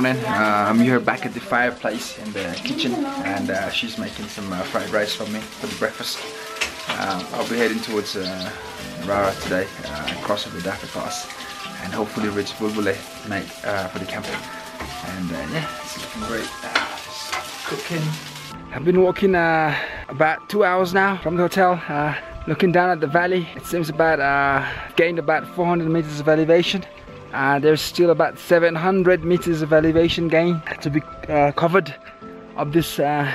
morning. Uh, I'm here back at the fireplace in the kitchen and uh, she's making some uh, fried rice for me for the breakfast. Um, I'll be heading towards uh, Rara today, uh, crossing the Daffy Pass and hopefully reach Bulbule night uh, for the camp. And uh, yeah, it's looking great. Uh, cooking. I've been walking uh, about two hours now from the hotel. Uh, looking down at the valley, it seems about uh, gained about 400 meters of elevation. Uh, there's still about 700 meters of elevation gain to be uh, covered up this uh,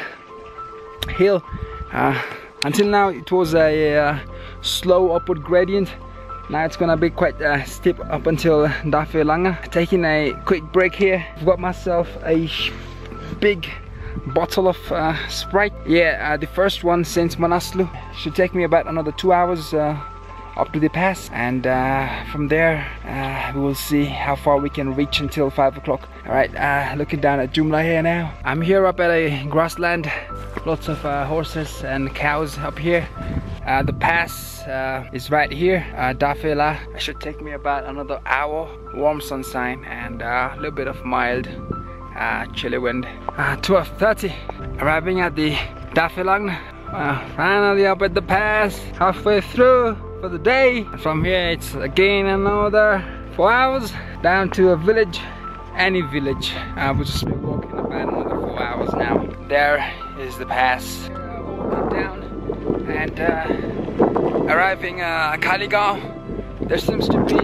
hill. Uh, until now it was a uh, slow upward gradient. Now it's gonna be quite uh, steep up until Dafe Langa. Taking a quick break here. I've got myself a big bottle of uh, Sprite. Yeah, uh, the first one since Manaslu. Should take me about another two hours uh, up to the pass and uh, from there uh, we will see how far we can reach until 5 o'clock. Alright, uh, looking down at Jumla here now. I'm here up at a grassland. Lots of uh, horses and cows up here. Uh, the pass uh, is right here, uh, Dafela. It should take me about another hour. Warm sunshine and a little bit of mild chilly wind. Uh, 12.30, arriving at the Dafelang. Finally up at the pass, halfway through for the day. From here it's again another four hours down to a village, any village. I will just be walking about another four hours now. There is the pass. Uh, down and uh, arriving uh, Kaligaon. There seems to be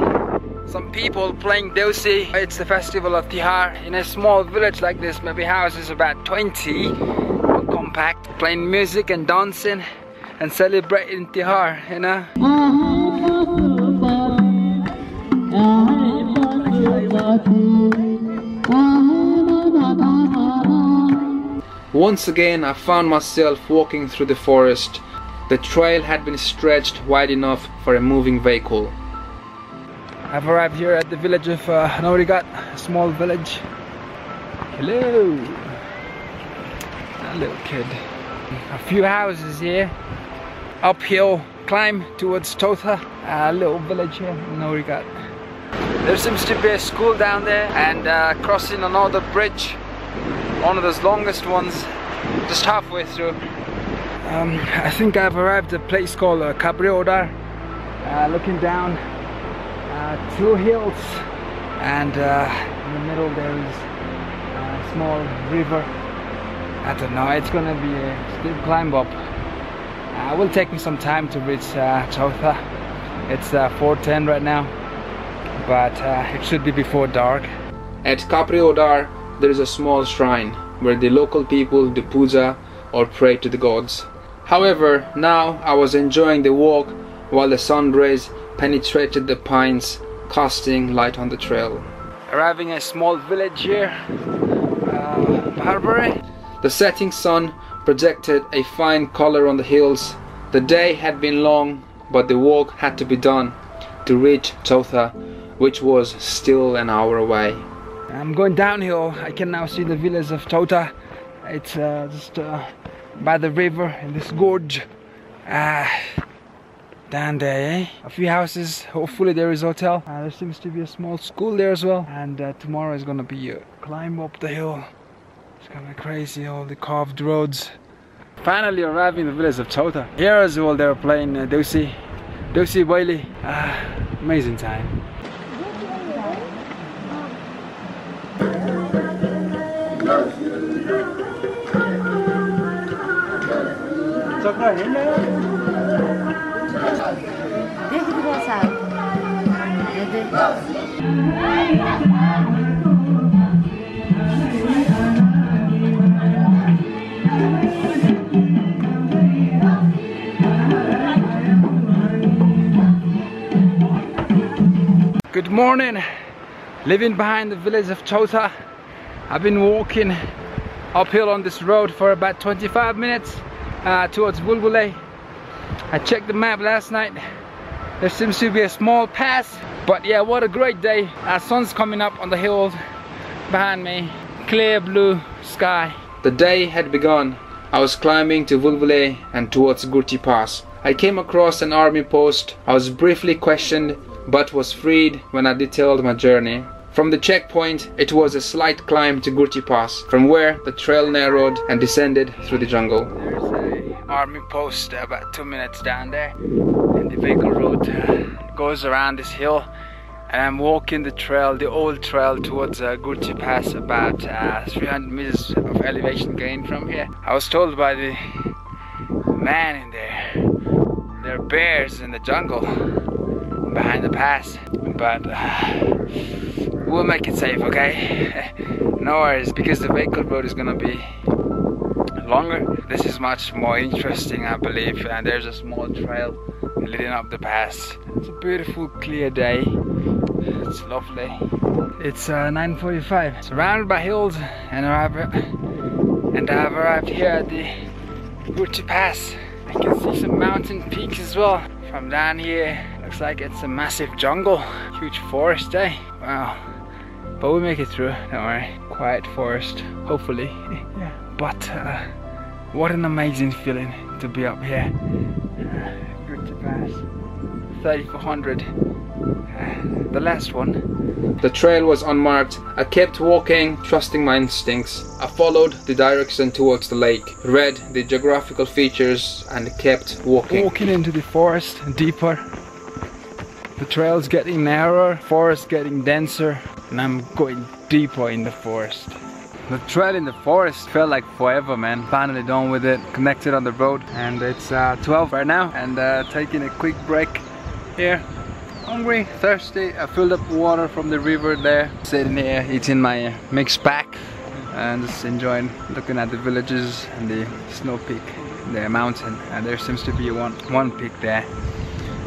some people playing Deusi. It's the festival of Tihar in a small village like this, maybe houses about 20, compact, playing music and dancing and celebrating Tihar, you know. Once again I found myself walking through the forest. The trail had been stretched wide enough for a moving vehicle. I've arrived here at the village of uh, Naurigat, a small village. Hello! A little kid. A few houses here. Uphill climb towards Totha, a little village here in Naurigat. There seems to be a school down there and uh, crossing another bridge. One of those longest ones, just halfway through. Um, I think I've arrived at a place called uh, Cabriodar. Uh, looking down uh, two hills and uh, in the middle there is a small river I don't know it's gonna be a steep climb up uh, will take me some time to reach uh, it's uh, 4.10 right now but uh, it should be before dark At Capriodar there is a small shrine where the local people do puja or pray to the gods. However, now I was enjoying the walk while the sun rays penetrated the pines, casting light on the trail. Arriving in a small village here, uh, Barbary. The setting sun projected a fine color on the hills. The day had been long, but the walk had to be done to reach Chotha, which was still an hour away. I'm going downhill. I can now see the village of Tota. It's uh, just uh, by the river in this gorge. Ah, down there, eh? A few houses. Hopefully there is a hotel. Uh, there seems to be a small school there as well. And uh, tomorrow is gonna be a climb up the hill kind of crazy, all the carved roads. Finally arrived in the village of Chota. Here as well they are playing uh, Deusi, Deusi Bhailo. Ah, amazing time. Good morning. Living behind the village of Chota. I've been walking uphill on this road for about 25 minutes uh, towards Bulbule. I checked the map last night. There seems to be a small pass. But yeah, what a great day. Our sun's coming up on the hills behind me. Clear blue sky. The day had begun. I was climbing to Bulbule and towards Gurchi Pass. I came across an army post. I was briefly questioned but was freed when I detailed my journey. From the checkpoint, it was a slight climb to Gurchi Pass, from where the trail narrowed and descended through the jungle. There's an army post about two minutes down there, and the vehicle road uh, goes around this hill. And I'm walking the trail, the old trail towards uh, Gurchi Pass, about uh, 300 meters of elevation gain from here. I was told by the man in there, there are bears in the jungle behind the pass, but uh, we'll make it safe, okay? no worries, because the vehicle road is gonna be longer. This is much more interesting, I believe, and there's a small trail leading up the pass. It's a beautiful, clear day. It's lovely. It's uh, 9:45. Surrounded by hills, and I've and I've arrived here at the Gurchi Pass. I can see some mountain peaks as well from down here. Looks like it's a massive jungle, huge forest, eh? Wow. But we make it through, don't worry. Quiet forest, hopefully. yeah. But uh, what an amazing feeling to be up here. Uh, Gurchi Pass. 3400. Uh, the last one. The trail was unmarked. I kept walking, trusting my instincts. I followed the direction towards the lake, read the geographical features, and kept walking. Walking into the forest deeper. The trail's getting narrower, forest getting denser, and I'm going deeper in the forest. The trail in the forest felt like forever, man. Finally done with it, connected on the road, and it's uh, 12 right now, and uh, taking a quick break here. Hungry, thirsty. I filled up water from the river there, sitting here eating my mixed pack, and just enjoying looking at the villages and the snow peak, the mountain, and there seems to be one one peak there.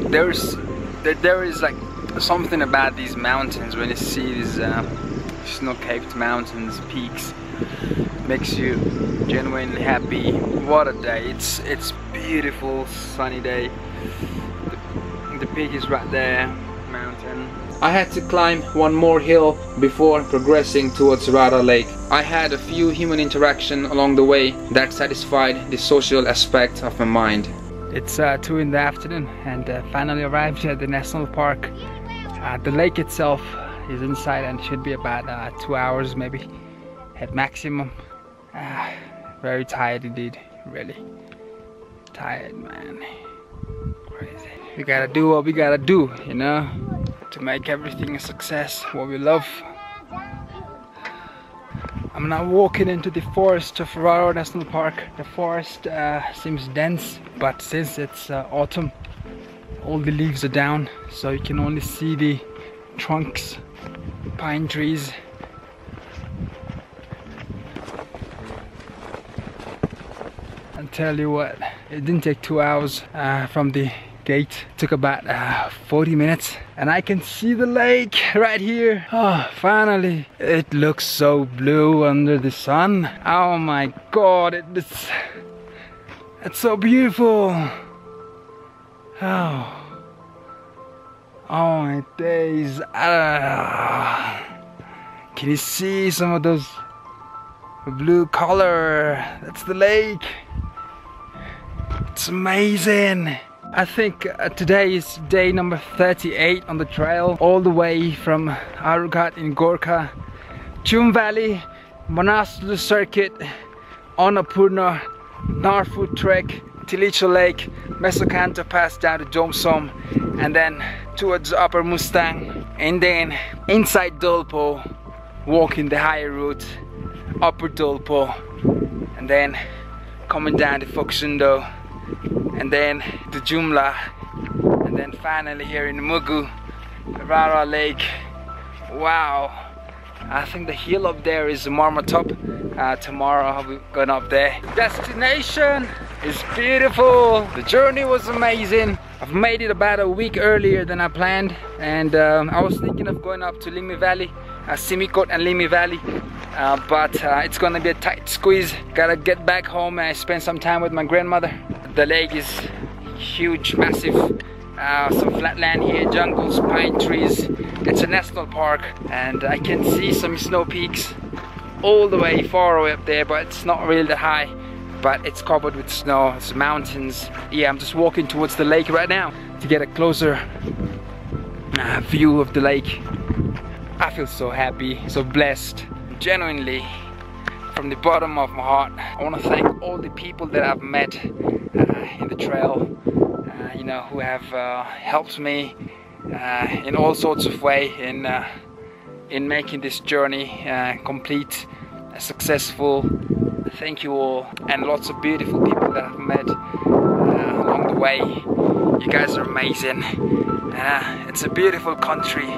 There's there, there is like something about these mountains when you see these uh, snow-capped mountains, peaks, makes you genuinely happy. What a day! It's it's beautiful sunny day. The, the peak is right there, mountain. I had to climb one more hill before progressing towards Rara Lake. I had a few human interaction along the way that satisfied the social aspect of my mind. It's uh, 2 in the afternoon and uh, finally arrived at the national park. Uh, the lake itself is inside and should be about uh, 2 hours maybe at maximum. Ah, very tired indeed, really. Tired man. Crazy. We gotta do what we gotta do, you know, to make everything a success, what we love. I'm now walking into the forest of Rara National Park. The forest uh, seems dense, but since it's uh, autumn, all the leaves are down, so you can only see the trunks, pine trees. And tell you what, it didn't take two hours uh, from the gate. Took about uh, 40 minutes and I can see the lake right here. Oh, finally. It looks so blue under the sun. Oh my god, it's, it's so beautiful. Oh. Oh my days. Ah. Can you see some of those blue color? That's the lake. It's amazing. I think uh, today is day number 38 on the trail, all the way from Arugat in Gorkha, Tsum Valley, Manaslu Circuit, Annapurna, Nar Phu Trek, Tilicho Lake, Mesokanto Pass down to Jomsom, and then towards Upper Mustang, and then inside Dolpo, walking the higher route, Upper Dolpo, and then coming down to Phoksundo, and then the Jumla, and then finally here in Mugu, Rara Lake. Wow. I think the hill up there is Marmatop. Uh, tomorrow I'll be going up there. Destination is beautiful. The journey was amazing. I've made it about a week earlier than I planned and um, I was thinking of going up to Limi Valley, uh, Simikot and Limi Valley. Uh, but uh, it's gonna be a tight squeeze. Gotta get back home and spend some time with my grandmother. The lake is huge, massive. Uh, some flat land here, jungles, pine trees. It's a national park and I can see some snow peaks all the way far away up there but it's not really that high but it's covered with snow, it's mountains. Yeah, I'm just walking towards the lake right now to get a closer uh, view of the lake. I feel so happy, so blessed, genuinely from the bottom of my heart. I want to thank all the people that I've met in the trail, uh, you know, who have uh, helped me uh, in all sorts of way in uh, in making this journey uh, complete, successful. Thank you all, and lots of beautiful people that I've met along the way. You guys are amazing. it's a beautiful country.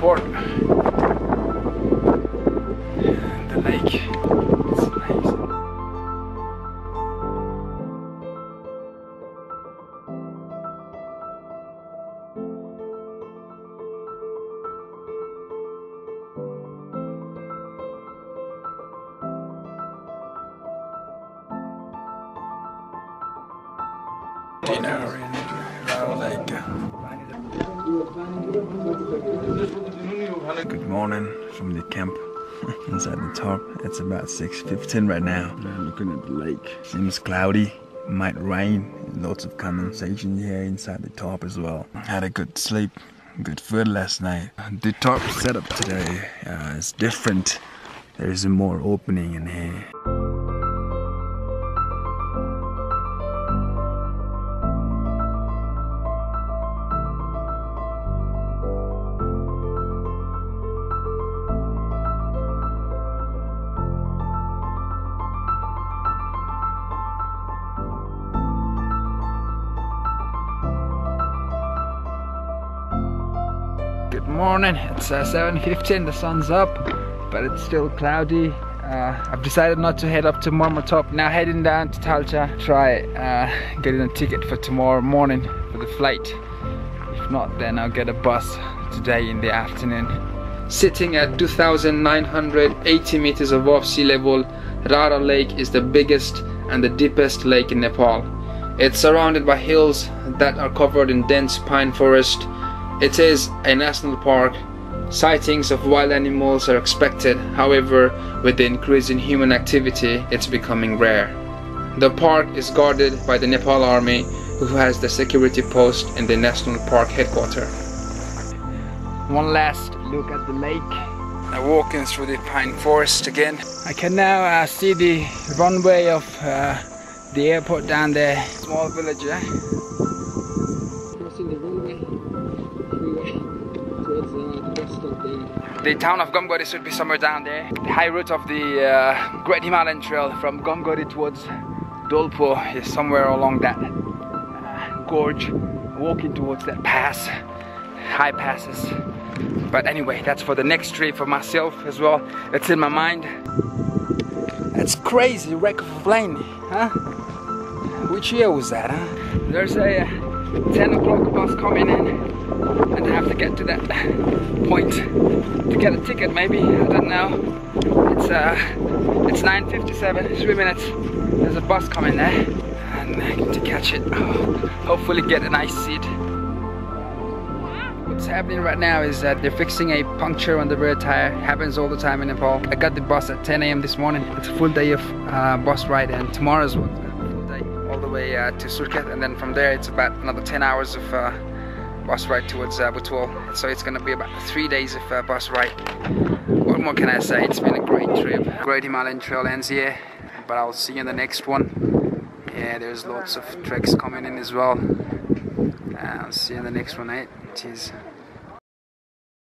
The lake. It's amazing. Dinner in Lake. Good morning from the camp inside the top. It's about 6.15 right now. I'm looking at the lake. Seems cloudy, might rain. Lots of condensation here inside the top as well. Had a good sleep, good food last night. The top setup today uh, is different. There is more opening in here. Morning, it's uh, 7.15, the sun's up, but it's still cloudy. Uh, I've decided not to head up to Marmotop. Now heading down to Talcha, try uh, getting a ticket for tomorrow morning for the flight. If not, then I'll get a bus today in the afternoon. Sitting at 2,980 meters above sea level, Rara Lake is the biggest and the deepest lake in Nepal. It's surrounded by hills that are covered in dense pine forest it is a national park. Sightings of wild animals are expected, however, with the increase in human activity, it's becoming rare. The park is guarded by the Nepal Army, who has the security post in the national park headquarters. One last look at the lake. I'm walking through the pine forest again. I can now uh, see the runway of uh, the airport down there. Small village, eh? The town of Gamgadhi should be somewhere down there. The high route of the uh, Great Himalayan Trail from Gamgadhi towards Dolpo is somewhere along that uh, gorge, walking towards that pass, high passes. But anyway, that's for the next trip for myself as well. It's in my mind. That's crazy, wreck of plane, huh? Which year was that, huh? There's a 10 o'clock bus coming in and I have to get to that point to get a ticket maybe. I don't know. It's uh it's 9:57 three minutes. There's a bus coming there and to catch it. Hopefully get a nice seat. What's happening right now is that they're fixing a puncture on the rear tire. Happens all the time in Nepal. I got the bus at 10 a.m. this morning. It's a full day of uh, bus ride and tomorrow's way uh, to Surkhet and then from there it's about another 10 hours of uh, bus ride towards uh, Butwal. So it's gonna be about three days of uh, bus ride. What more can I say? It's been a great trip. Great Himalayan Trail ends here, but I'll see you in the next one. Yeah, there's lots of treks coming in as well. Uh, I'll see you in the next one, eh? Cheers.